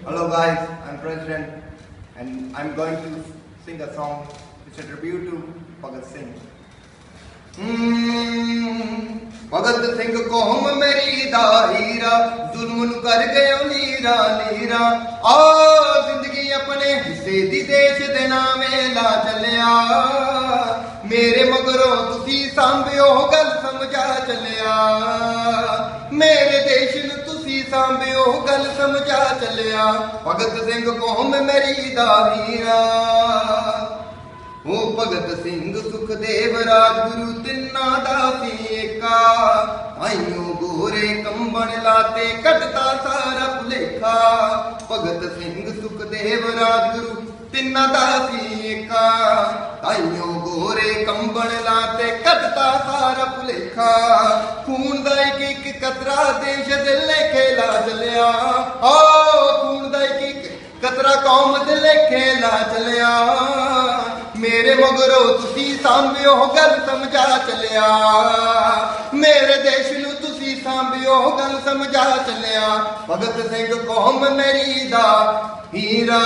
Hello guys, I'm President and I'm going to sing a song. It's a tribute to Bhagat Singh. ਹਮ, ਭਗਤ ਸਿੰਘ ਕੌਮ ਮੇਰੀ ਦਾ ਹੀਰਾ ਜ਼ੁਲਮ ਨੂੰ ਕਰ ਗਿਆ ਨੀਰਾ ਨੀਰਾ ਆ ਜ਼ਿੰਦਗੀ ਆਪਣੇ ਹਿੱਸੇ ਦੀ ਦੇਸ਼ ਦੇ ਨਾਵੇਂ ਲਾ ਚੱਲਿਆ ਮੇਰੇ ਮਗਰੋਂ ਤੁਸੀਂ ਸਾਂਭਿਓ ਗੱਲ ਸਮਝਾ ਚੱਲਿਆ ਮੇਰੇ ਦੇਸ਼ ਨੂੰ ਤੁਸੀਂ ਸਾਂਭਿਓ, ਗੱਲ ਸਮਝਾ ਚੱਲਿਆ। ਭਗਤ ਸਿੰਘ ਕੌਮ ਮੇਰੀ ਦਾ ਹੀਰਾ ਉਹ ਭਗਤ ਸਿੰਘ ਸੁਖਦੇਵ ਰਾਜਗੁਰੂ ਤਿੰਨਾਂ ਦਾ ਸੀ ਏਕਾ ਆਈਓ ਗੋਰੇ ਕੰਬਣ ਲਾਤੇ, ਕੱਟਤਾ ਸਾਰਾ ਭੁਲੇਖਾ। ਭਗਤ ਸਿੰਘ ਸੁਖਦੇਵ ਰਾਜਗੁਰੂ ਤਿੰਨਾਂ ਦਾ ਸੀ ਏਕਾ ਆਈਓ ਗੋਰੇ ਕੰਬਣ ਲਾਤੇ, ਕੱਟਤਾ ਸਾਰਾ ਭੁਲੇਖਾ। ਖੂਨ ਦਾ ਇੱਕ ਇੱਕ ਕਤਰਾ ਦੇਸ਼ ਦੇ ਲੇਖੇ ਲਾ ਚਲਿਆ। ਓ, ਖੂਨ ਦਾ ਇੱਕ ਇੱਕ ਕਤਰਾ ਕੌਮ ਦੇ ਲੇਖੇ ਲਾ ਚਲਿਆ। ਮੇਰੇ ਮਗਰੋਂ ਤੁਸੀਂ ਸਾਂਭਿਓ ਗੱਲ ਸਮਝਾ ਚੱਲਿਆ। ਮੇਰੇ ਦੇਸ਼ ਨੂੰ ਤੁਸੀਂ ਸਾਂਭਿਓ ਗੱਲ ਸਮਝਾ ਚੱਲਿਆ। ਭਗਤ ਸਿੰਘ ਕੌਮ ਮੇਰੀ ਦਾ ਹੀਰਾ।